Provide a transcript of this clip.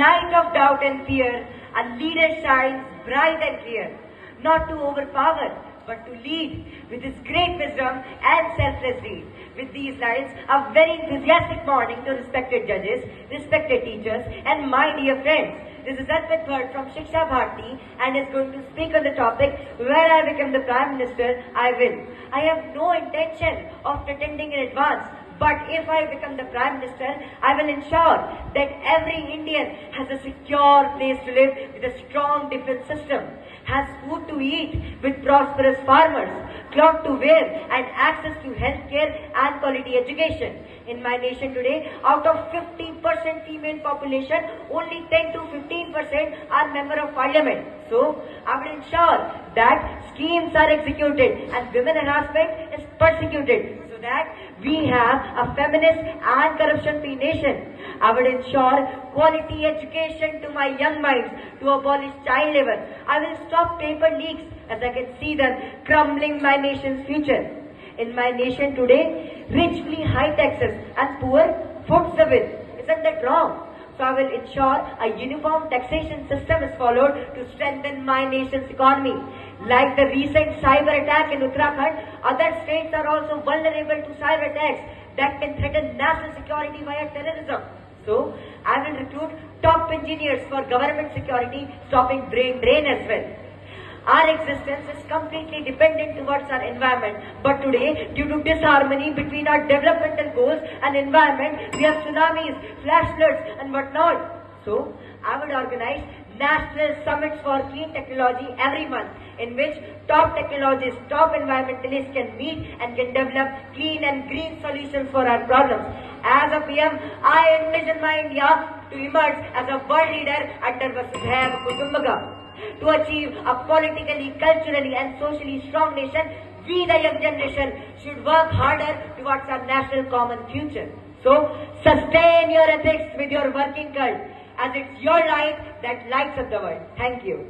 night of doubt and fear, a leader shines bright and clear, not to overpower, but to lead with his great wisdom and selfless deed. With these lines, a very enthusiastic morning to respected judges, respected teachers, and my dear friends. This is Arpit Bhatt from Shiksha Bharti and is going to speak on the topic where I become the Prime Minister, I will. I have no intention of pretending in advance but if I become the Prime Minister, I will ensure that every Indian has a secure place to live with a strong defense system, has food to eat with prosperous farmers, cloth to wear and access to health care and quality education. In my nation today, out of 50% female population, only 10 to 15% are member of parliament. So, I will ensure that schemes are executed and women harassment is persecuted that we have a feminist and corruption-free nation. I would ensure quality education to my young minds to abolish child labor. I will stop paper leaks as I can see them crumbling my nation's future. In my nation today, rich pay high taxes and poor the bill. Isn't that wrong? Will ensure a uniform taxation system is followed to strengthen my nation's economy. Like the recent cyber attack in Uttarakhand, other states are also vulnerable to cyber attacks that can threaten national security via terrorism. So, I will recruit top engineers for government security, stopping brain drain as well. Our existence is completely dependent towards our environment. But today, due to disharmony between our developmental goals and environment, we have tsunamis, flash floods and whatnot. So, I would organize national summits for clean technology every month in which top technologists, top environmentalists can meet and can develop clean and green solutions for our problems. As a PM, I envision my India to emerge as a world leader under Vasudhaiva Kutumbakam. To achieve a politically, culturally and socially strong nation, we the young generation should work harder towards our national common future. So, sustain your ethics with your working cult as it's your light that lights up the world. Thank you.